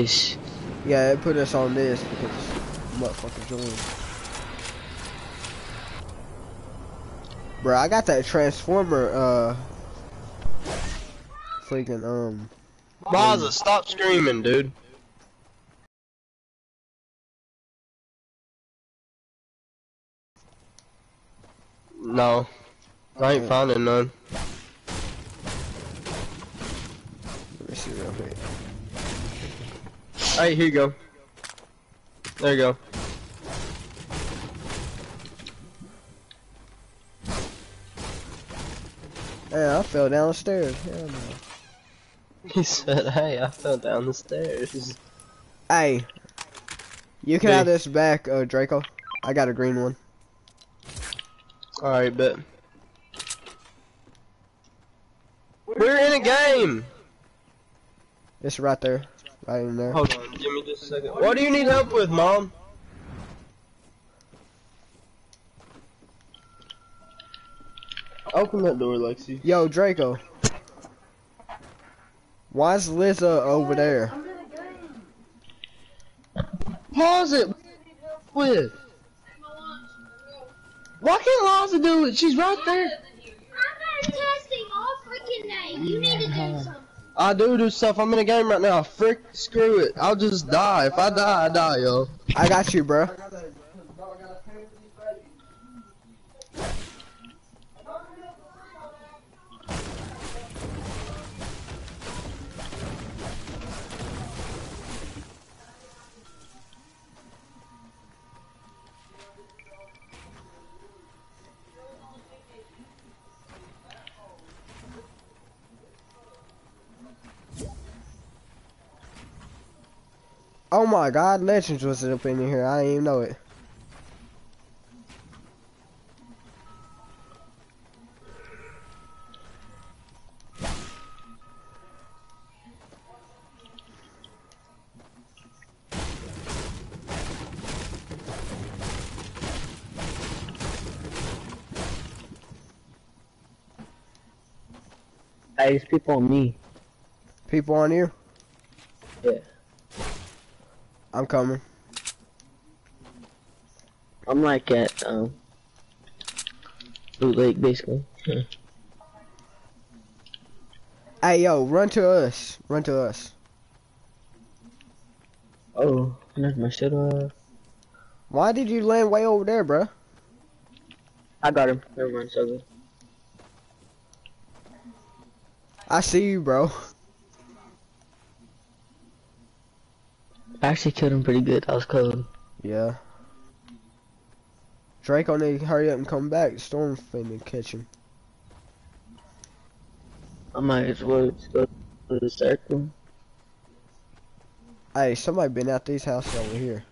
this. Yeah, it put us on this because motherfucker joined. Bro, I got that transformer, uh, freaking, um, Maza, stop screaming, dude. No. I ain't finding none. let me see real quick. Hey, here you go. There you go. Yeah, I fell down the stairs. Hell no. He said, hey, I fell down the stairs. Hey, you can Me. have this back, uh, Draco. I got a green one. Alright, bet. We're in a game! It's right there, right in there. Hold on, give me just a second. What do you need help with, Mom? Open that door, Lexi. Yo, Draco. Why is Liza over there? Pause it! With? Why can't Liza do it? She's right there. I'm not testing all freaking day. You need to do uh-huh. something. I do do stuff. I'm in a game right now. Frick, screw it. I'll just die. If I die, I die, yo. I got you, bro. Oh my god, Legends was up in here. I didn't even know it. Hey, there's people on me. People on you? Yeah. I'm coming. I'm like at, um, Lake, basically. Hey, yo, run to us. Run to us. oh, there's my shit off. Why did you land way over there, bro? I got him. Never mind, so good. I see you, bro. I actually killed him pretty good. That was cold. Yeah. Draco need to hurry up and come back. Storm finna catch him. I might as well just go to the circle. Hey, somebody been out these houses over here.